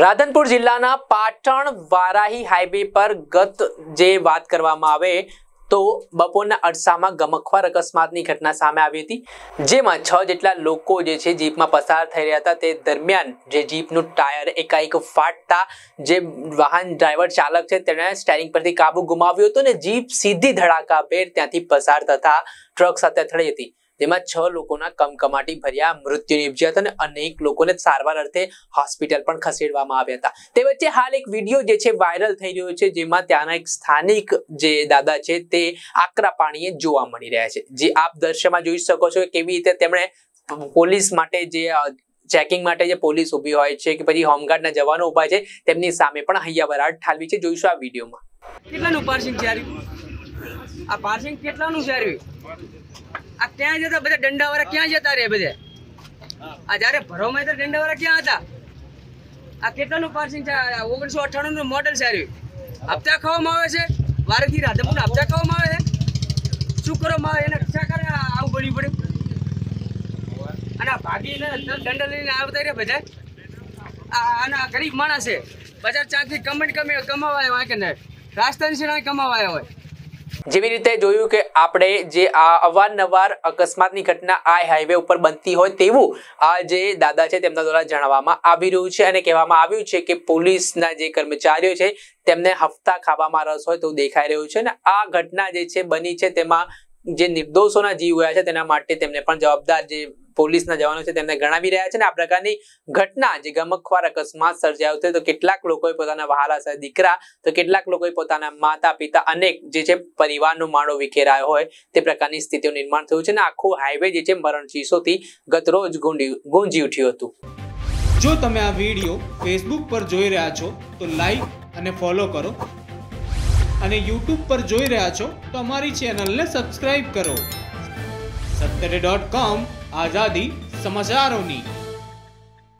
રાધનપુર જિલ્લાના પાટણ વારાહી હાઈવે પર ગત જે વાત કરવામાં આવે તો બપોરના અરસામાં ગમખવાર અકસ્માતની ઘટના સામે આવી હતી. જેમાં છ જેટલા લોકો જે છે જીપમાં પસાર થઈ રહ્યા હતા. તે દરમિયાન જે જીપનું ટાયર એકાએક ફાટતા જે વાહન ડ્રાઈવર ચાલક છે તેણે સ્ટેરિંગ પરથી કાબુ ગુમાવ્યો હતો ને જીપ સીધી ધડાકાભેર ત્યાંથી પસાર થતા ટ્રક સાથે અથડાઈ હતી. જેમાં છ લોકોના કમકમાટી ભર્યા, મૃત્યુ નિપજ્યા હતા અને અનેક લોકોને સારવાર અર્થે હોસ્પિટલ પણ ખસેડવામાં આવ્યા હતા. તે વચ્ચે હાલ એક વીડિયો જે છે વાયરલ થઈ રહ્યો છે, જેમાં ત્યાંના એક સ્થાનિક જે દાદા છે તે આકરા પાણીએ જોવા મળી રહ્યા છે. જે આપ દ્રશ્યમાં જોઈ શકો છો કેવી રીતે તેમણે પોલીસ માટે જે ચેકિંગ માટે જે પોલીસ ઊભી હોય છે કે પછી હોમગાર્ડના જવાનો ઊભા છે, તેમની સામે પણ હૈયા વરાટ ઠાલવી છે. જોઈશું આ વિડીયોમાં. કેટલાનું પાર્સિંગ આ પાર્સિંગ કેટલાનું છે આર્યું આ ક્યાં જતા? બધા દંડાવાળા ક્યાં જતા રે બધે? આ જ્યારે ભરોમાં તો દંડાવાળા ક્યાં હતા? આ કેટલાનું પાર્સિંગ છે ઓગણીસો અઠ્ઠાણું નું મોડલ છે હપ્તા ખાવામાં આવે છે? વારેથી રાધમપુર હપ્તા ખાવામાં આવે છે? શું કરવામાં આવે? એને શા કારણે આવું બન્યું પડ્યું. અને ભાગીને દંડ લઈને આવતા રે બધા. આના ગરીબ માણસ છે. બજાર ચાકથી કમેન્ટ કમે કમાવા આવ્યા હોય કે નહીં? રાજસ્થાન સિવાય કમાવા આવ્યા હોય. જેવી રીતે જોયું કે આપણે જે આ અવારનવાર અકસ્માતની ઘટના આ હાઈવે ઉપર બનતી હોય તેવું આ જે દાદા છે તેમના દ્વારા જણાવવામાં આવી રહ્યું છે અને કહેવામાં આવ્યું છે કે પોલીસના જે કર્મચારીઓ છે તેમને હફતા ખાવામાં રસ હોય તેવું દેખાઈ રહ્યું છે અને આ ઘટના જે છે બની છે તેમાં જે નિર્દોષોના જીવ ગયા છે તેના માટે તેમને પણ જવાબદાર જે પોલીસના જવાનો છે તેમને ગણાવી રહ્યા છે આ પ્રકારની ઘટના જે ગમખવાર અકસ્માત સર્જાયો છે તો કેટલાક લોકોએ પોતાના વહાલા દીકરા, તો કેટલાક લોકોએ પોતાના માતા, પિતા અનેક જે છે પરિવારનો માળો વિખેરાયો હોય તે પ્રકારની સ્થિતિનું નિર્માણ થયું છે અને આખું હાઈવે જે છે મરણ ચીસોથી ગત રોજ ગુંજી ગુંજી ઉઠ્યું હતું. જો તમે આ વીડિયો ફેસબુક પર જોઈ રહ્યા છો, તો લાઈક અને ફોલો કરો. અને યુટ્યુબ પર જોઈ રહ્યા છો, તો અમારી ચેનલને સબસ્ક્રાઈબ કરો. સત્તરે ડોટ કોમ આઝાદી સમાચારોની.